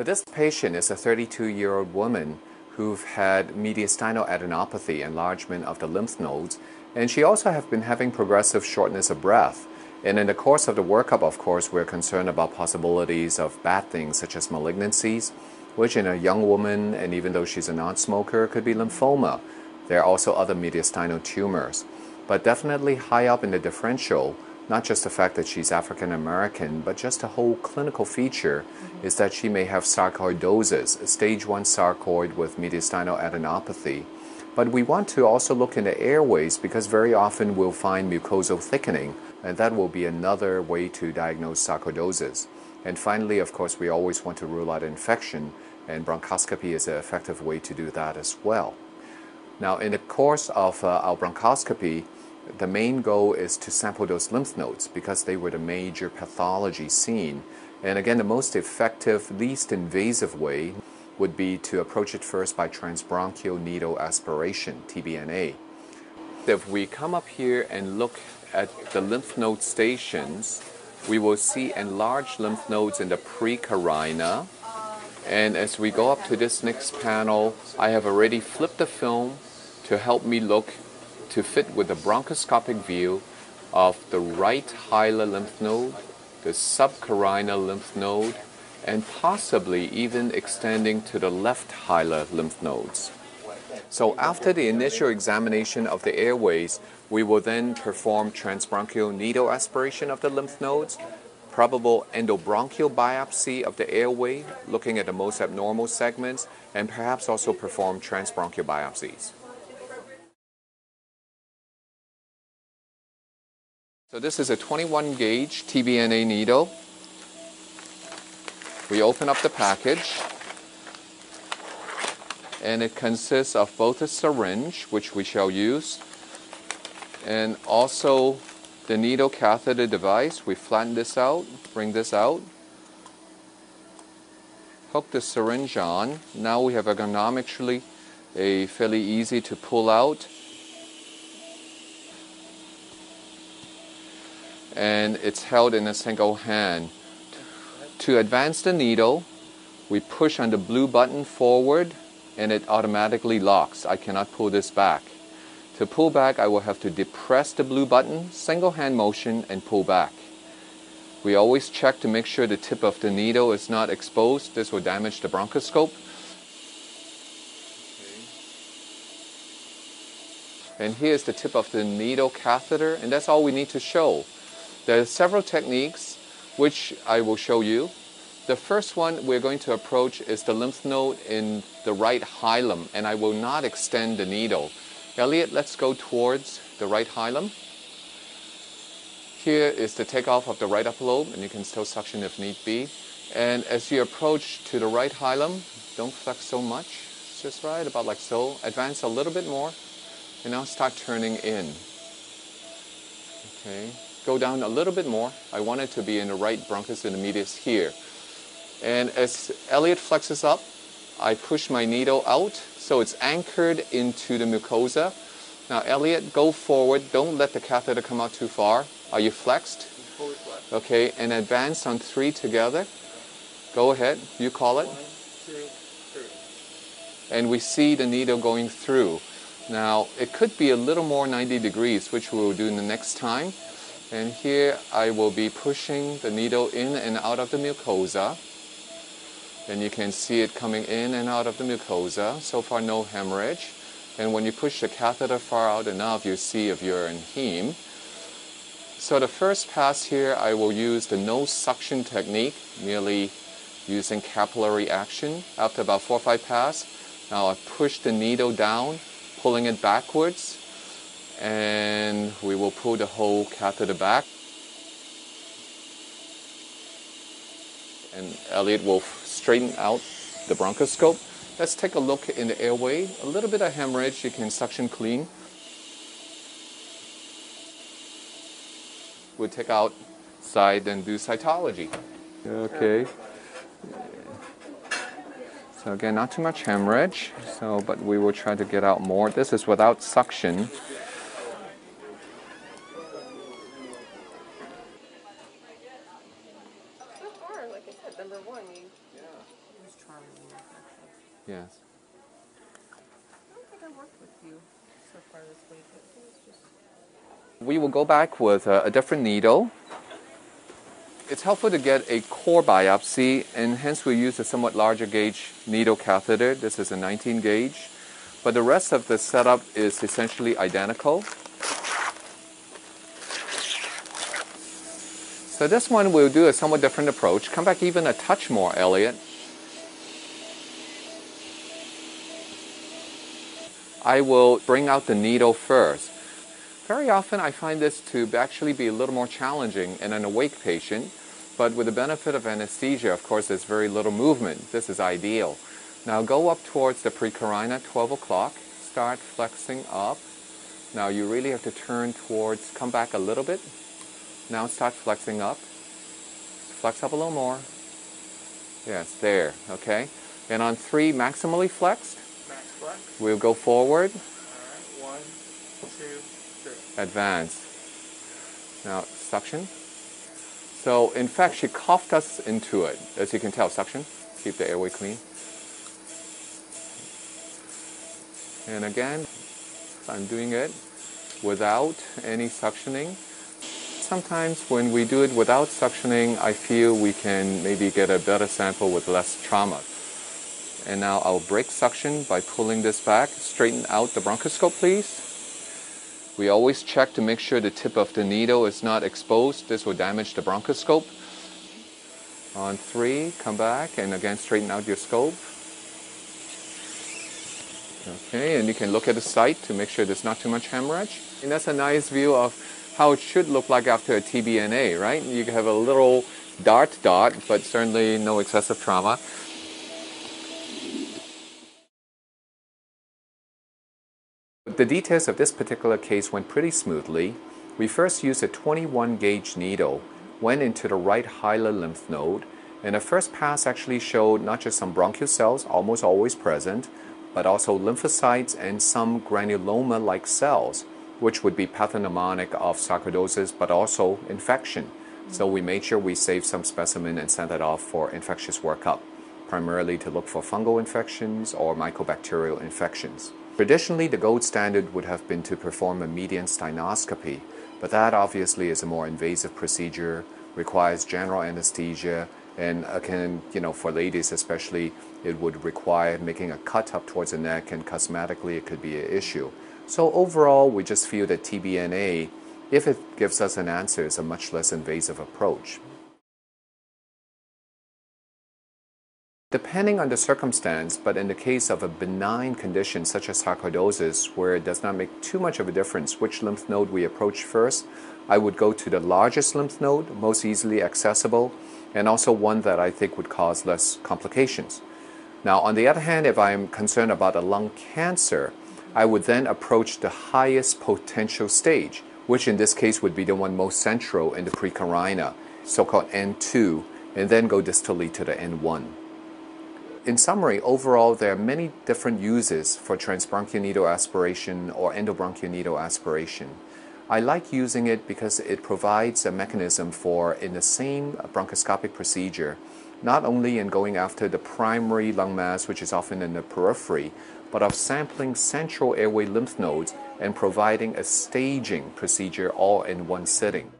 So this patient is a 32-year-old woman who've had mediastinal adenopathy, enlargement of the lymph nodes, and she also have been having progressive shortness of breath. And in the course of the workup, of course, we're concerned about possibilities of bad things such as malignancies, which in a young woman, and even though she's a non-smoker, could be lymphoma. There are also other mediastinal tumors. But definitely high up in the differential, not just the fact that she's African American, but just a whole clinical feature mm-hmm. is that she may have sarcoidosis, stage 1 sarcoid with mediastinal adenopathy. But we want to also look in the airways because very often we'll find mucosal thickening, and that will be another way to diagnose sarcoidosis. And finally, of course, we always want to rule out infection, and bronchoscopy is an effective way to do that as well. Now, in the course of uh, our bronchoscopy, the main goal is to sample those lymph nodes because they were the major pathology seen. And again, the most effective, least invasive way would be to approach it first by transbronchial needle aspiration, TBNA. If we come up here and look at the lymph node stations, we will see enlarged lymph nodes in the precarina. And as we go up to this next panel, I have already flipped the film to help me look to fit with the bronchoscopic view of the right hilar lymph node, the subcarinal lymph node, and possibly even extending to the left hilar lymph nodes. So after the initial examination of the airways, we will then perform transbronchial needle aspiration of the lymph nodes, probable endobronchial biopsy of the airway, looking at the most abnormal segments, and perhaps also perform transbronchial biopsies. So this is a 21 gauge TBNA needle. We open up the package and it consists of both a syringe, which we shall use, and also the needle catheter device. We flatten this out, bring this out, hook the syringe on. Now we have ergonomically a fairly easy to pull out and it's held in a single hand. To advance the needle, we push on the blue button forward and it automatically locks. I cannot pull this back. To pull back, I will have to depress the blue button, single hand motion, and pull back. We always check to make sure the tip of the needle is not exposed. This will damage the bronchoscope. And here's the tip of the needle catheter, and that's all we need to show. There are several techniques which I will show you. The first one we're going to approach is the lymph node in the right hilum, and I will not extend the needle. Elliot, let's go towards the right hilum. Here is the takeoff of the right upper lobe, and you can still suction if need be. And as you approach to the right hilum, don't flex so much. Just right, about like so. Advance a little bit more, and now start turning in. Okay go down a little bit more. I want it to be in the right bronchus intermedius here. And as Elliot flexes up, I push my needle out so it's anchored into the mucosa. Now, Elliot, go forward. Don't let the catheter come out too far. Are you flexed? flexed. Okay, and advance on three together. Go ahead. You call it. One, two, three. And we see the needle going through. Now, it could be a little more 90 degrees, which we will do in the next time. And here I will be pushing the needle in and out of the mucosa. And you can see it coming in and out of the mucosa. So far, no hemorrhage. And when you push the catheter far out enough, you see if you're in heme. So the first pass here, I will use the no suction technique, merely using capillary action. After about four or five passes, now I push the needle down, pulling it backwards and we will pull the whole catheter back. And Elliot will straighten out the bronchoscope. Let's take a look in the airway. A little bit of hemorrhage, you can suction clean. We'll take out side and do cytology. Okay. So again, not too much hemorrhage. So, but we will try to get out more. This is without suction. Yes. I don't think I worked with you so far this week. Just We will go back with a, a different needle. It's helpful to get a core biopsy, and hence we use a somewhat larger gauge needle catheter. This is a 19 gauge, but the rest of the setup is essentially identical. So this one we'll do a somewhat different approach. Come back even a touch more, Elliot. I will bring out the needle first. Very often I find this to actually be a little more challenging in an awake patient, but with the benefit of anesthesia, of course, there's very little movement. This is ideal. Now go up towards the precarina, 12 o'clock. Start flexing up. Now you really have to turn towards, come back a little bit. Now start flexing up. Flex up a little more. Yes, there, okay? And on three, maximally flexed. We'll go forward, right. One, two, three. advance. Now, suction. So, in fact, she coughed us into it. As you can tell, suction. Keep the airway clean. And again, I'm doing it without any suctioning. Sometimes when we do it without suctioning, I feel we can maybe get a better sample with less trauma. And now I'll break suction by pulling this back. Straighten out the bronchoscope, please. We always check to make sure the tip of the needle is not exposed. This will damage the bronchoscope. On three, come back and again straighten out your scope. Okay, and you can look at the site to make sure there's not too much hemorrhage. And that's a nice view of how it should look like after a TBNA, right? You have a little dart dot, but certainly no excessive trauma. The details of this particular case went pretty smoothly. We first used a 21 gauge needle, went into the right hilar lymph node, and the first pass actually showed not just some bronchial cells, almost always present, but also lymphocytes and some granuloma like cells, which would be pathognomonic of sarcoidosis but also infection. So we made sure we saved some specimen and sent it off for infectious workup, primarily to look for fungal infections or mycobacterial infections. Traditionally, the gold standard would have been to perform a mediastinoscopy, but that obviously is a more invasive procedure, requires general anesthesia, and can, you know, for ladies especially, it would require making a cut up towards the neck, and cosmetically it could be an issue. So overall, we just feel that TBNA, if it gives us an answer, is a much less invasive approach. Depending on the circumstance, but in the case of a benign condition such as sarcoidosis, where it does not make too much of a difference which lymph node we approach first, I would go to the largest lymph node, most easily accessible, and also one that I think would cause less complications. Now, on the other hand, if I'm concerned about a lung cancer, I would then approach the highest potential stage, which in this case would be the one most central in the precarina, so called N2, and then go distally to the N1. In summary, overall, there are many different uses for transbronchial needle aspiration or endobronchial needle aspiration. I like using it because it provides a mechanism for, in the same bronchoscopic procedure, not only in going after the primary lung mass, which is often in the periphery, but of sampling central airway lymph nodes and providing a staging procedure all in one sitting.